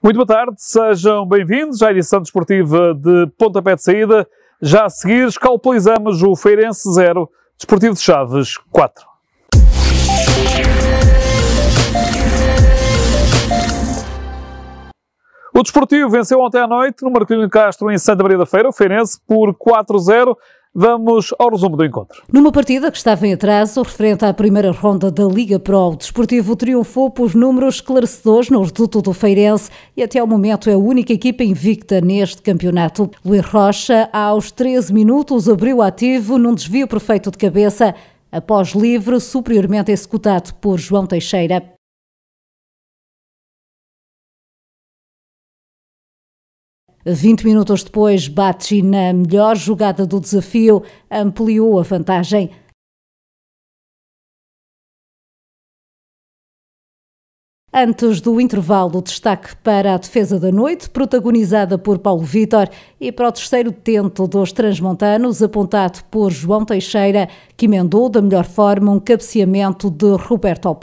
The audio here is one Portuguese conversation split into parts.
Muito boa tarde, sejam bem-vindos à edição desportiva de Pontapé de Saída. Já a seguir, escalpelizamos o Feirense 0, Desportivo de Chaves 4. O Desportivo venceu ontem à noite no Marquinhos Castro em Santa Maria da Feira, o Feirense, por 4-0. Vamos ao resumo do encontro. Numa partida que estava em atraso, referente à primeira ronda da Liga Pro, o Desportivo triunfou por números esclarecedores no reduto do Feirense e até ao momento é a única equipa invicta neste campeonato. Luís Rocha, aos 13 minutos, abriu ativo num desvio perfeito de cabeça, após livre superiormente executado por João Teixeira. 20 minutos depois, Bati na melhor jogada do desafio, ampliou a vantagem. Antes do intervalo, destaque para a defesa da noite, protagonizada por Paulo Vitor, e para o terceiro tento dos transmontanos, apontado por João Teixeira, que emendou da melhor forma um cabeceamento de Roberto ao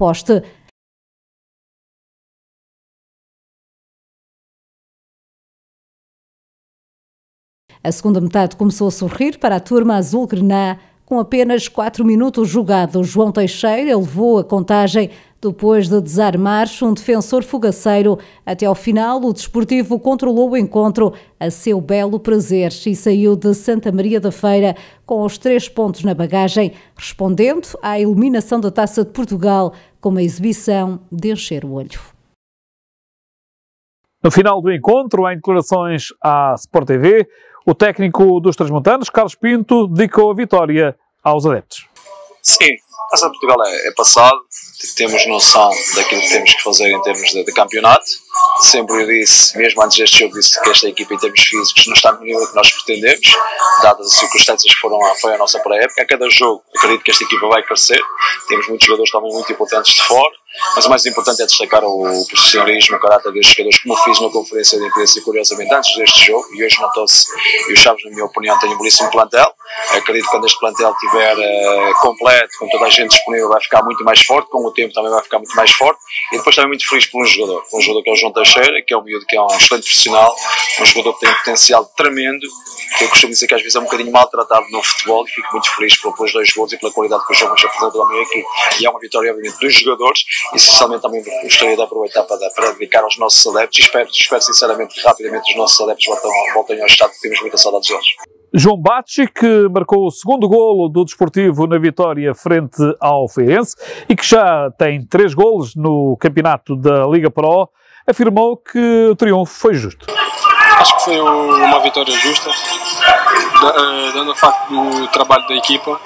A segunda metade começou a sorrir para a turma azul-grená. Com apenas 4 minutos jogados, João Teixeira levou a contagem depois de desarmar um defensor fugaceiro. Até ao final, o Desportivo controlou o encontro a seu belo prazer e saiu de Santa Maria da Feira com os três pontos na bagagem, respondendo à eliminação da Taça de Portugal com uma exibição de encher o olho. No final do encontro, em declarações à Sport TV, o técnico dos Transmontanos, Carlos Pinto, dedicou a vitória aos adeptos. Sim, a Taça de Portugal é, é passado, temos noção daquilo que temos que fazer em termos de, de, campeonato. Sempre eu disse, mesmo antes deste jogo, disse que esta equipa em termos físicos não está no nível que nós pretendemos, dadas as circunstâncias que foram foi a nossa pré-época. A cada jogo, acredito que esta equipa vai crescer. Temos muitos jogadores também muito importantes de fora mas o mais importante é destacar o profissionalismo, o caráter dos jogadores, como fiz na conferência de imprensa, curiosamente, antes deste jogo, e hoje notou-se, e o Chaves, na minha opinião, tem um belíssimo plantel. Acredito que quando este plantel estiver uh, completo, com toda a gente disponível, vai ficar muito mais forte, com o tempo também vai ficar muito mais forte, e depois também muito feliz por um jogador, um jogador que é o João Teixeira, que é um miúdo que é um excelente profissional, um jogador que tem um potencial tremendo, que eu costumo dizer que às vezes é um bocadinho maltratado no futebol, e fico muito feliz pelos dois gols e pela qualidade que o João nos apresentou também aqui. E é uma vitória, obviamente, dos jogadores, essencialmente também gostaria de aproveitar para, para dedicar aos nossos adeptos e espero, espero sinceramente que rapidamente os nossos adeptos voltem, voltem ao estado, temos muita saudades deles. João Bachi, que marcou o segundo golo do Desportivo na vitória frente ao Feirense e que já tem três golos no campeonato da Liga Pro, afirmou que o triunfo foi justo. Acho que foi uma vitória justa, eh, dando o facto do trabalho da equipa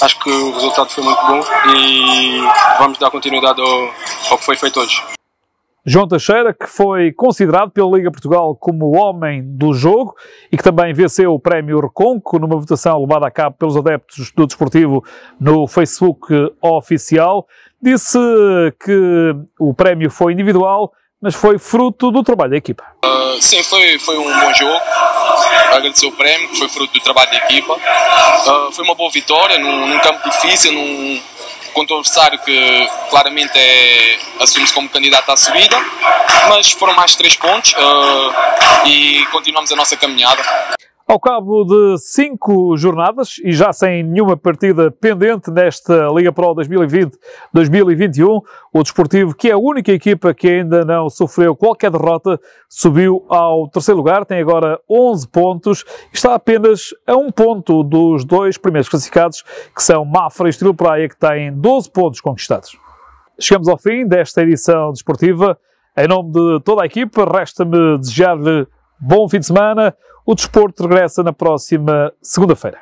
acho que o resultado foi muito bom e vamos dar continuidade ao, ao que foi feito hoje. João Teixeira, que foi considerado pela Liga Portugal como o homem do jogo e que também venceu o prémio Reconco numa votação levada a cabo pelos adeptos do desportivo no Facebook oficial, disse que o prémio foi individual, mas foi fruto do trabalho da equipa. Uh, sim, foi, foi um bom jogo agradecer o prémio, que foi fruto do trabalho da equipa. Uh, foi uma boa vitória num, num campo difícil, num contra um adversário que claramente é, assume-se como candidato à subida, mas foram mais três pontos uh, e continuamos a nossa caminhada. Ao cabo de cinco jornadas e já sem nenhuma partida pendente nesta Liga Pro 2020-2021, o Desportivo, que é a única equipa que ainda não sofreu qualquer derrota, subiu ao terceiro lugar, tem agora 11 pontos e está apenas a um ponto dos dois primeiros classificados, que são Mafra e Estilo Praia, que têm 12 pontos conquistados. Chegamos ao fim desta edição desportiva. Em nome de toda a equipa, resta-me desejar-lhe Bom fim de semana. O desporto regressa na próxima segunda-feira.